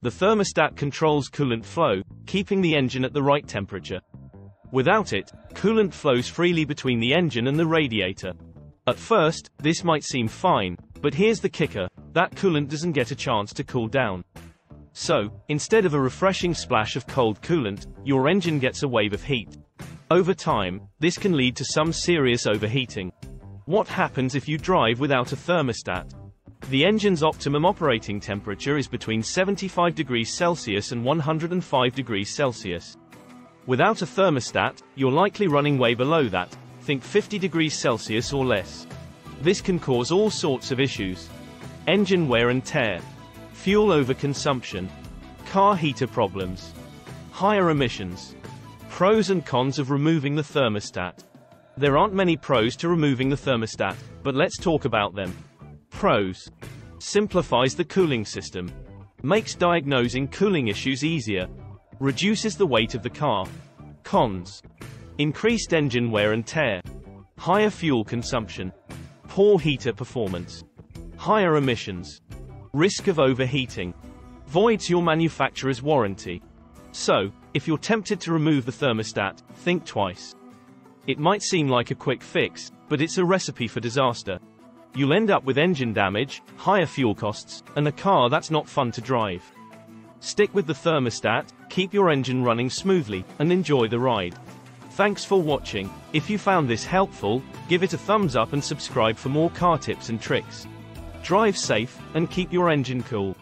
The thermostat controls coolant flow, keeping the engine at the right temperature. Without it, coolant flows freely between the engine and the radiator. At first, this might seem fine, but here's the kicker, that coolant doesn't get a chance to cool down. So, instead of a refreshing splash of cold coolant, your engine gets a wave of heat. Over time, this can lead to some serious overheating. What happens if you drive without a thermostat? The engine's optimum operating temperature is between 75 degrees Celsius and 105 degrees Celsius. Without a thermostat, you're likely running way below that, think 50 degrees Celsius or less. This can cause all sorts of issues. Engine wear and tear, fuel overconsumption, car heater problems, higher emissions. Pros and cons of removing the thermostat. There aren't many pros to removing the thermostat, but let's talk about them. Pros. Simplifies the cooling system. Makes diagnosing cooling issues easier. Reduces the weight of the car. Cons. Increased engine wear and tear. Higher fuel consumption. Poor heater performance. Higher emissions. Risk of overheating. Voids your manufacturer's warranty. So, if you're tempted to remove the thermostat, think twice. It might seem like a quick fix, but it's a recipe for disaster. You'll end up with engine damage, higher fuel costs, and a car that's not fun to drive. Stick with the thermostat, keep your engine running smoothly, and enjoy the ride. Thanks for watching. If you found this helpful, give it a thumbs up and subscribe for more car tips and tricks. Drive safe, and keep your engine cool.